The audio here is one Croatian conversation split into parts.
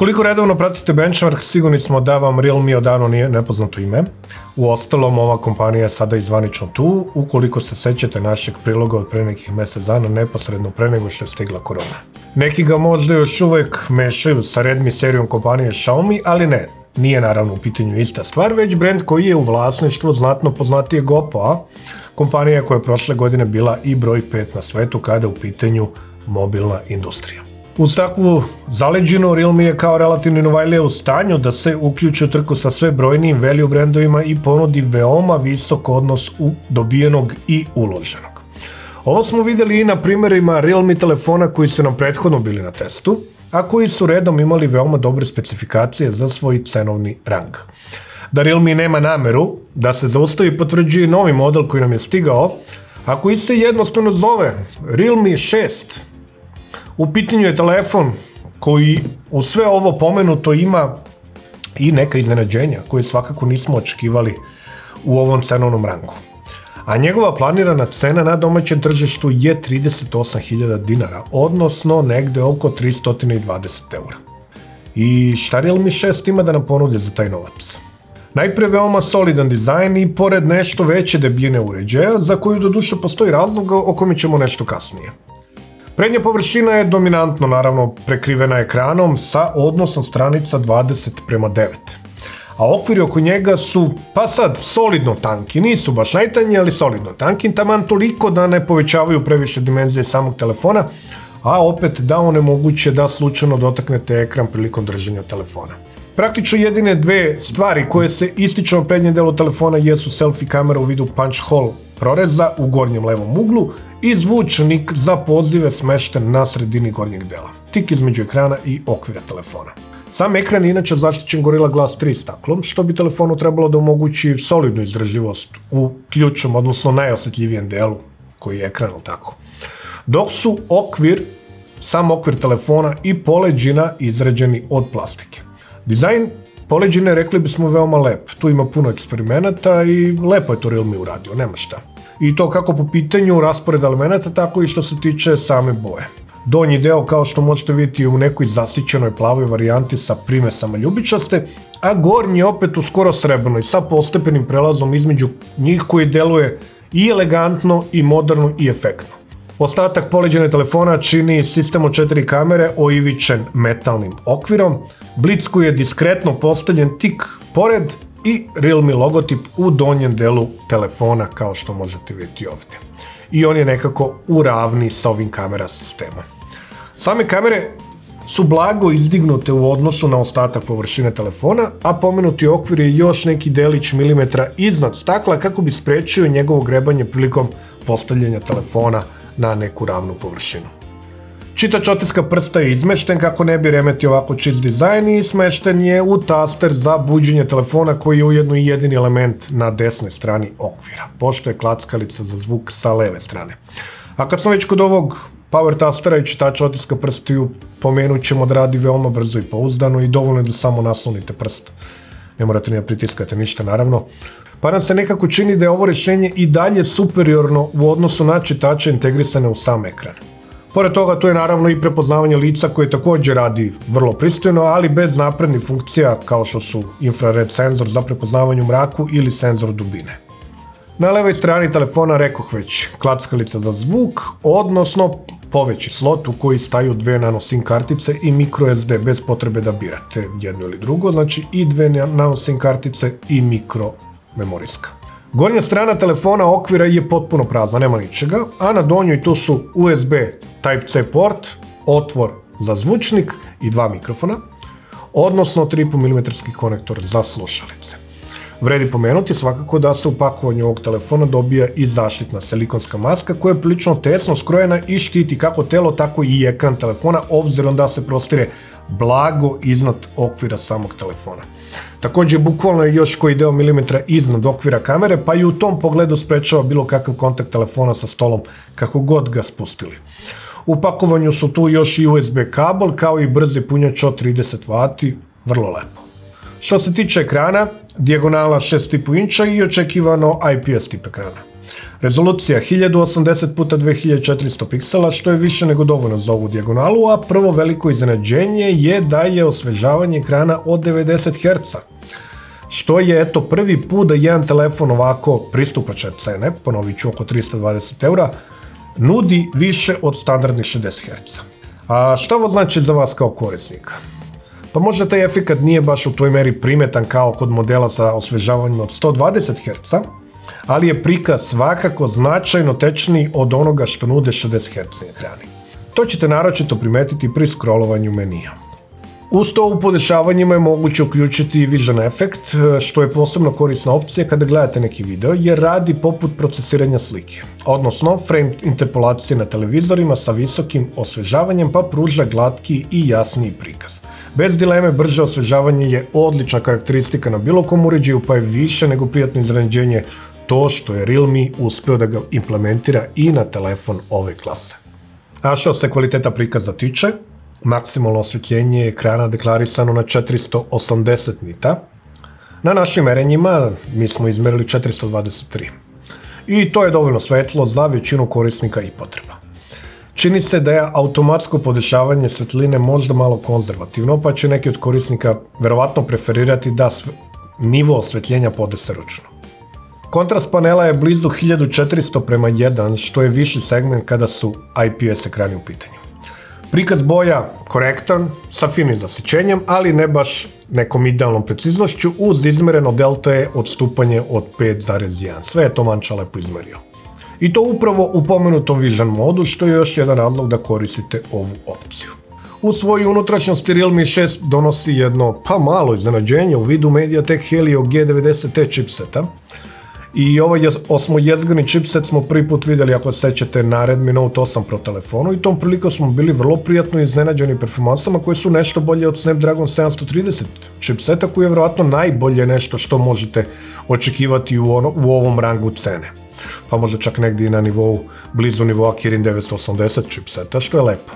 Ukoliko redovno pratite benchmark, sigurni smo da vam Realme odavno nije nepoznato ime. U ostalom, ova kompanija je sada izvanično tu, ukoliko se sećate našeg priloga od pre nekih mjesec dana, neposredno pre nego što je stigla korona. Neki ga možda još uvek mešaju sa Redmi serijom kompanije Xiaomi, ali ne, nije naravno u pitanju ista stvar, već brand koji je u vlasništvu znatno poznatije Oppo-a, kompanija koja je prošle godine bila i broj 5 na svetu kada je u pitanju mobilna industrija. Uz takvu zaleđinu Realme je kao relativni novajlija u stanju da se uključi u trku sa sve brojnijim value brandovima i ponudi veoma visok odnos u dobijenog i uloženog. Ovo smo vidjeli i na primjerima Realme telefona koji su nam prethodno bili na testu, a koji su redom imali veoma dobre specifikacije za svoj cenovni rang. Da Realme nema nameru da se zaustavi potvrđuje novi model koji nam je stigao, a koji se jednostavno zove Realme 6 u pitanju je telefon koji u sve ovo pomenuto ima i neka iznenađenja koje svakako nismo očekivali u ovom cenovnom rangu. A njegova planirana cena na domaćem tržištu je 38.000 dinara, odnosno negde oko 320 eura. I šta Realme 6 ima da nam ponudi za taj novac? Najpre veoma solidan dizajn i pored nešto veće debljine uređaja, za koju do duše postoji razlog o kome ćemo nešto kasnije. Prednja površina je dominantno naravno prekrivena ekranom sa odnosom stranica 20 prema 9. A okviri oko njega su, pa sad, solidno tanki. Nisu baš najtanji, ali solidno tanki. Taman toliko da ne povećavaju previše dimenzije samog telefona, a opet da onemoguće da slučajno dotaknete ekran prilikom držanja telefona. Praktično jedine dve stvari koje se ističu na prednjem delu telefona jesu selfie kamera u vidu punch hole proreza u gornjem levom uglu i zvučnik za pozive smešten na sredini gornjeg dela, tik između ekrana i okvira telefona. Sam ekran je inače zaštićen Gorilla Glass 3 staklom, što bi telefonu trebalo da omogući solidnu izdržljivost u ključnom, odnosno najosjetljivijem delu koji je ekran, ali tako. Dok su okvir, sam okvir telefona i poleđina izrađeni od plastike. Dizajn poleđine rekli bismo veoma lep, tu ima puno eksperimenata i lepo je to Realme uradio, nema šta i to kako po pitanju rasporeda elemenata, tako i što se tiče same boje. Donji deo, kao što možete vidjeti, je u nekoj zasićenoj plavoj varijanti sa primesama ljubičaste, a gornji opet u skoro srebrnoj, sa postepenim prelazom između njih koji deluje i elegantno, i moderno, i efektno. Ostatak poleđene telefona čini sistem od četiri kamere oivičen metalnim okvirom, blic koji je diskretno postavljen tik pored i Realme logotip u donjem delu telefona kao što možete vidjeti ovdje. I on je nekako u ravni sa ovim kamera sistemom. Same kamere su blago izdignute u odnosu na ostatak površine telefona, a pomenuti okvir je još neki delić milimetra iznad stakla kako bi sprečio njegovo grebanje prilikom postavljanja telefona na neku ravnu površinu. Čitač otiska prsta je izmešten kako ne bi remetio ovako čist dizajn i smešten je u taster za buđenje telefona koji je ujedno i jedini element na desnoj strani okvira, pošto je klackalica za zvuk sa leve strane. A kad smo već kod ovog power tastera i čitača otiska prstiju, pomenut ćemo da radi veoma brzo i pouzdano i dovoljno je da samo naslonite prst. Ne morate ni da pritiskate ništa naravno. Pa nam se nekako čini da je ovo rješenje i dalje superiorno u odnosu na čitače integrisane u sam ekran. Pored toga tu je naravno i prepoznavanje lica koje također radi vrlo pristojno, ali bez naprednih funkcija kao što su infrared senzor za prepoznavanje u mraku ili senzor dubine. Na levoj strani telefona rekoh već klackalica za zvuk, odnosno poveći slot u koji staju dve nano SIM kartice i micro SD bez potrebe da birate jedno ili drugo, znači i dve nano SIM kartice i mikro memoriska. Gornja strana telefona okvira je potpuno prazna, nema ničega, a na donjoj tu su USB Type-C port, otvor za zvučnik i dva mikrofona, odnosno 3,5 mm konektor za slušalice. Vredi pomenuti svakako da se u pakovanju ovog telefona dobija i zaštitna silikonska maska koja je prilično tesno skrojena i štiti kako telo tako i ekran telefona obzirom da se prostire blago iznad okvira samog telefona. Također bukvalno je još koji deo milimetra iznad okvira kamere, pa i u tom pogledu sprečava bilo kakav kontakt telefona sa stolom, kako god ga spustili. U pakovanju su tu još i USB kabel, kao i brzi punjač od 30 W, vrlo lepo. Što se tiče ekrana, dijagonala 6,5 inča i očekivano IPS tip ekrana. Rezolucija 1080 x 2400 piksela što je više nego dovoljno za ovu dijagonalu, a prvo veliko iznenađenje je da je osvežavanje ekrana od 90 Hz. Što je eto prvi put da jedan telefon ovako pristupače cene, ponovit ću oko 320 eura, nudi više od standardnih 60 Hz. A šta ovo znači za vas kao korisnika? Pa možda taj efekat nije baš u toj meri primetan kao kod modela sa osvežavanjem od 120 Hz, ali je prikaz svakako značajno tečniji od onoga što nude 60 Hz ekrani. To ćete naročito primetiti pri scrollovanju menija. Uz to u podešavanjima je moguće uključiti Vision Effect, što je posebno korisna opcija kada gledate neki video, jer radi poput procesiranja slike, odnosno frame interpolacije na televizorima sa visokim osvežavanjem pa pruža glatki i jasniji prikaz. Bez dileme brže osvežavanje je odlična karakteristika na bilo kom uređaju pa je više nego prijatno iznenađenje to što je Realme uspio da ga implementira i na telefon ove klase. A što se kvaliteta prikaza tiče, maksimalno osvjetljenje ekrana deklarisano na 480 nita. Na našim merenjima mi smo izmerili 423. I to je dovoljno svetlo za većinu korisnika i potreba. Čini se da je automatsko podešavanje svetline možda malo konzervativno, pa će neki od korisnika verovatno preferirati da nivo osvetljenja podese ručno. Kontrast panela je blizu 1400 prema 1, što je viši segment kada su IPS ekrani u pitanju. Prikaz boja korektan, sa finim zasićenjem, ali ne baš nekom idealnom preciznošću, uz izmereno delta je odstupanje od 5,1. Sve je to manča lepo izmerio. I to upravo u pomenutom Vision modu, što je još jedan razlog da koristite ovu opciju. U svojoj unutrašnjosti Realme 6 donosi jedno pa malo iznenađenje u vidu Mediatek Helio G90T chipseta, i ovaj osmojezgani chipset smo prvi put vidjeli, ako se sećate, na Redmi Note 8 Pro telefonu i tom prilikom smo bili vrlo prijatno iznenađeni performansama koji su nešto bolje od Snapdragon 730 chipseta koji je vjerojatno najbolje nešto što možete očekivati u, ono, u ovom rangu cene. Pa možda čak negdje i na nivou, blizu nivoa Kirin 980 chipseta, što je lepo.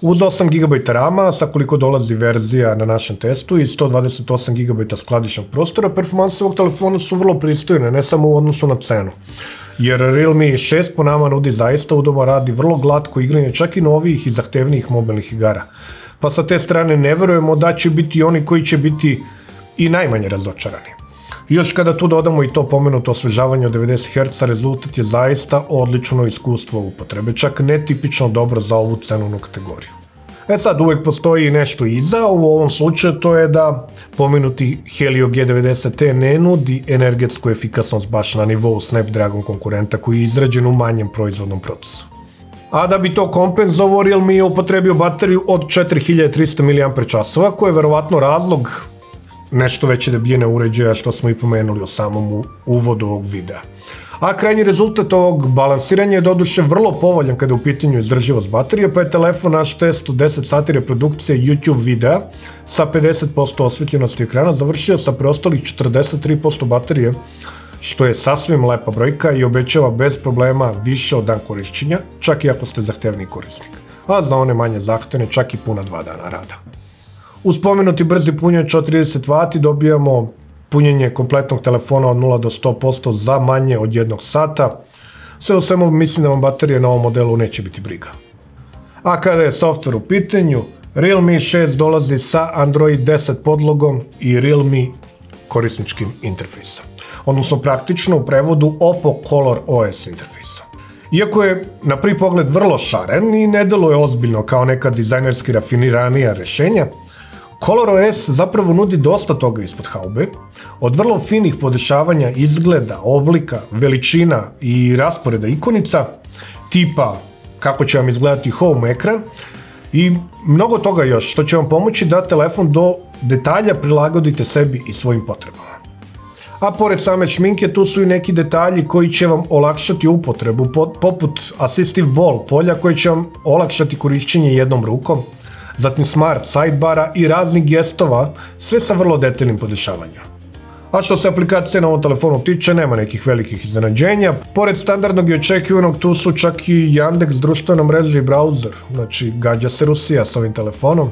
Uz 8 GB RAM-a, sa koliko dolazi verzija na našem testu i 128 GB skladišnog prostora, performanse ovog telefona su vrlo pristojne, ne samo u odnosu na cenu. Jer Realme 6 po nama nudi zaista udoma radi vrlo glatko igranje čak i novijih i zahtevnijih mobilnih igara. Pa sa te strane ne verujemo da će biti oni koji će biti i najmanje razočarani. Još kada tu dodamo i to pomenuto osvežavanje od 90 Hz, rezultat je zaista odlično iskustvo upotrebe, čak netipično dobro za ovu cenovnu kategoriju. E sad, uvijek postoji nešto iza, u ovom slučaju to je da pomenuti Helio G90T ne nudi energetsku efikasnost baš na nivou Snapdragon konkurenta koji je izrađen u manjem proizvodnom procesu. A da bi to kompenzovao, Realme je upotrebio bateriju od 4300 mAh, koja je verovatno razlog nešto veće debljine uređaja što smo i pomenuli o samom uvodu ovog videa. A krajnji rezultat ovog balansiranja je doduše vrlo povoljan kada je u pitanju izdrživost baterije, pa je telefon naš test u 10 sati reprodukcije YouTube videa sa 50% osvetljenosti ekrana završio sa preostalih 43% baterije, što je sasvim lepa brojka i obećava bez problema više od dan korišćenja, čak i ako ste zahtevni korisnik. A za one manje zahtevne čak i puna dva dana rada. Uz spomenuti brzi punjač od 30 W dobijamo punjenje kompletnog telefona od 0 do 100% za manje od jednog sata. Sve u svemu mislim da vam baterije na ovom modelu neće biti briga. A kada je software u pitanju, Realme 6 dolazi sa Android 10 podlogom i Realme korisničkim interfejsom. Odnosno praktično u prevodu Oppo Color OS interfejsom. Iako je na prvi pogled vrlo šaren i ne deluje ozbiljno kao neka dizajnerski rafiniranija rješenja, ColorOS zapravo nudi dosta toga ispod haube, od vrlo finih podešavanja izgleda, oblika, veličina i rasporeda ikonica, tipa kako će vam izgledati home ekran i mnogo toga još što će vam pomoći da telefon do detalja prilagodite sebi i svojim potrebama. A pored same šminke tu su i neki detalji koji će vam olakšati upotrebu poput Assistive Ball polja koji će vam olakšati korišćenje jednom rukom, zatim smart sidebara i raznih gestova, sve sa vrlo detaljnim podešavanjem. A što se aplikacije na ovom telefonu tiče, nema nekih velikih iznenađenja. Pored standardnog i očekivanog, tu su čak i Yandex, društvena mreža i browser. Znači, gađa se Rusija s ovim telefonom.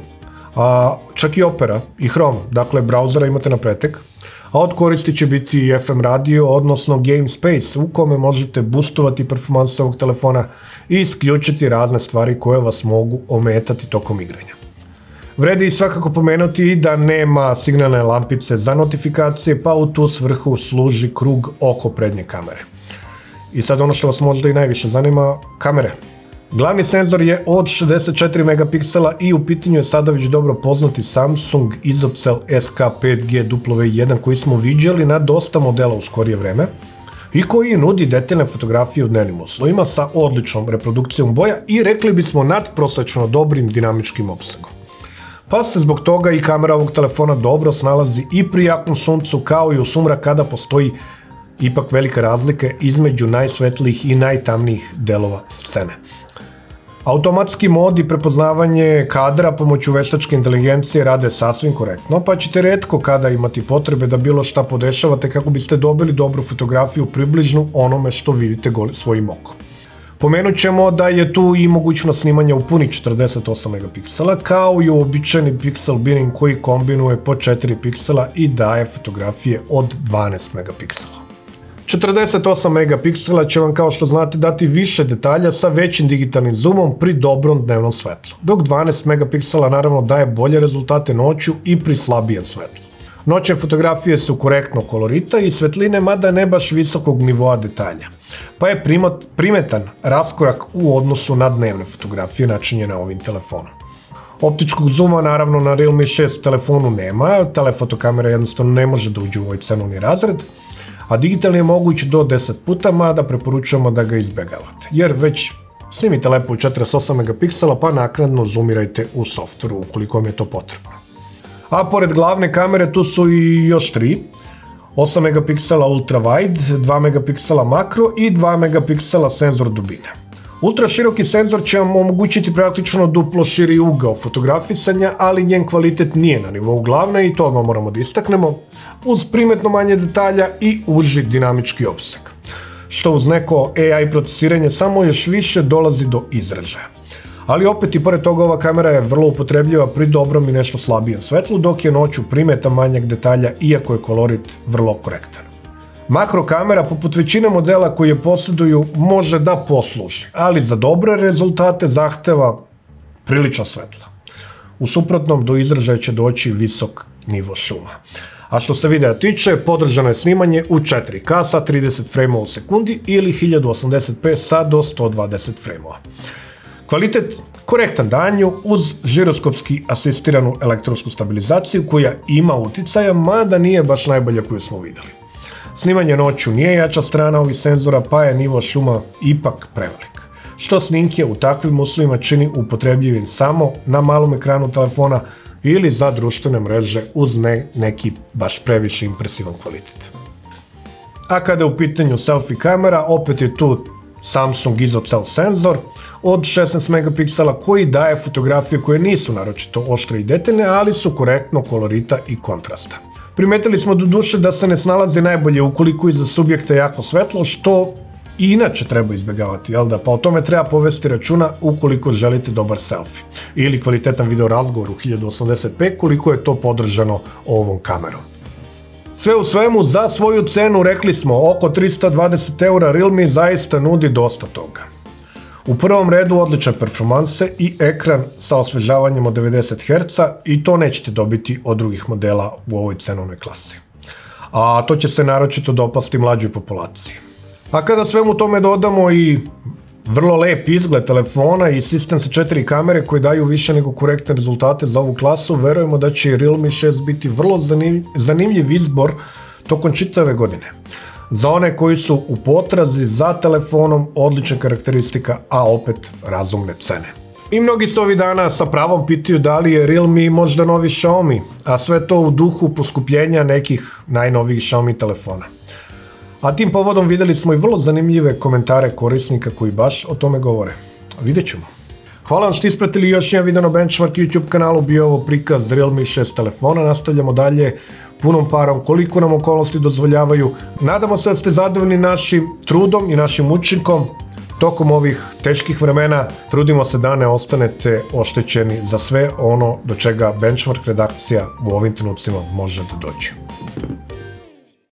A čak i Opera i Chrome, dakle, brauzera imate na pretek. a od koristi će biti FM radio, odnosno Game Space, u kome možete boostovati performance ovog telefona i isključiti razne stvari koje vas mogu ometati tokom igranja. Vredi svakako pomenuti i da nema signalne lampice za notifikacije, pa u tu svrhu služi krug oko prednje kamere. I sad ono što vas možda i najviše zanima, kamere. Glavni senzor je od 64 megapiksela i u pitanju je sada već dobro poznati Samsung Isocell SK5G W1 koji smo viđali na dosta modela u skorije vreme i koji nudi detaljne fotografije u dnevnim uslovima sa odličnom reprodukcijom boja i rekli bismo nadprosečno dobrim dinamičkim opsegom. Pa se zbog toga i kamera ovog telefona dobro snalazi i pri jakom suncu kao i u sumrak kada postoji ipak velika razlika između najsvetlijih i najtamnijih delova scene. Automatski mod i prepoznavanje kadra pomoću veštačke inteligencije rade sasvim korektno, pa ćete redko kada imati potrebe da bilo šta podešavate kako biste dobili dobru fotografiju približnu onome što vidite svojim okom. Pomenut ćemo da je tu i mogućnost snimanja u puni 48 megapiksela, kao i uobičajeni pixel binning koji kombinuje po 4 piksela i daje fotografije od 12 megapiksela. 48 megapiksela će vam kao što znate dati više detalja sa većim digitalnim zoomom pri dobrom dnevnom svetlu, dok 12 megapiksela naravno daje bolje rezultate noću i pri slabijem svetlu. Noćne fotografije su korektno kolorita i svetline mada ne baš visokog nivoa detalja, pa je primetan raskorak u odnosu na dnevne fotografije načinjene ovim telefonom. Optičkog zooma naravno na Realme 6 telefonu nema, telefotokamera jednostavno ne može da uđe u ovaj cenovni razred, a digitalni je moguć do 10 puta, mada preporučujemo da ga izbjegavate, jer već snimite lepo u 48 megapiksela pa naknadno zoomirajte u softveru ukoliko vam je to potrebno. A pored glavne kamere tu su i još tri, 8 megapiksela ultra wide, 2 megapiksela makro i 2 megapiksela senzor dubine. Ultra široki senzor će vam omogućiti praktično duplo širi ugao fotografisanja, ali njen kvalitet nije na nivou glavne i to odmah moramo da istaknemo, uz primetno manje detalja i uži dinamički opseg. Što uz neko AI procesiranje samo još više dolazi do izražaja. Ali opet i pored toga ova kamera je vrlo upotrebljiva pri dobrom i nešto slabijem svetlu, dok je noću primeta manjeg detalja iako je kolorit vrlo korektan. Makro kamera, poput većine modela koji je posjeduju, može da posluži, ali za dobre rezultate zahteva prilično svetla. U suprotnom, do izražaja će doći visok nivo šuma. A što se videa tiče, podržano je snimanje u 4K sa 30 frame u sekundi ili 1080p sa do 120 frame Kvalitet korektan danju uz žiroskopski asistiranu elektronsku stabilizaciju koja ima uticaja, mada nije baš najbolja koju smo vidjeli. Snimanje noću nije jača strana ovih senzora, pa je nivo šuma ipak prevelik. Što snimke u takvim uslovima čini upotrebljivim samo na malom ekranu telefona ili za društvene mreže uz neki baš previše impresivan kvalitet. A kada je u pitanju selfie kamera, opet je tu Samsung ISOCELL senzor od 16 megapiksela koji daje fotografije koje nisu naročito oštre i detaljne, ali su korektno kolorita i kontrasta. Primetili smo do duše da se ne snalazi najbolje ukoliko iza subjekta jako svetlo, što i inače treba izbjegavati, jel da? Pa o tome treba povesti računa ukoliko želite dobar selfie. Ili kvalitetan video razgovor u 1080p koliko je to podržano ovom kamerom. Sve u svemu, za svoju cenu rekli smo oko 320 eura Realme zaista nudi dosta toga. U prvom redu odlične performanse i ekran sa osvežavanjem od 90 Hz i to nećete dobiti od drugih modela u ovoj cenovnoj klasi. A to će se naročito dopasti mlađoj populaciji. A kada svemu tome dodamo i vrlo lep izgled telefona i sistem sa četiri kamere koji daju više nego korektne rezultate za ovu klasu, verujemo da će Realme 6 biti vrlo zanimljiv izbor tokom čitave godine. Za one koji su u potrazi za telefonom, odlična karakteristika, a opet razumne cene. I mnogi se ovih dana sa pravom pitaju da li je Realme možda novi Xiaomi, a sve to u duhu poskupljenja nekih najnovijih Xiaomi telefona. A tim povodom vidjeli smo i vrlo zanimljive komentare korisnika koji baš o tome govore. Vidjet ćemo. Hvala vam što ispratili još jedan video na Benchmark YouTube kanalu, bio ovo prikaz Realme 6 telefona, nastavljamo dalje punom parom koliko nam okolnosti dozvoljavaju. Nadamo se da ste zadovoljni našim trudom i našim učinkom. Tokom ovih teških vremena trudimo se da ne ostanete oštećeni za sve ono do čega Benchmark redakcija u ovim trenucima može da dođe.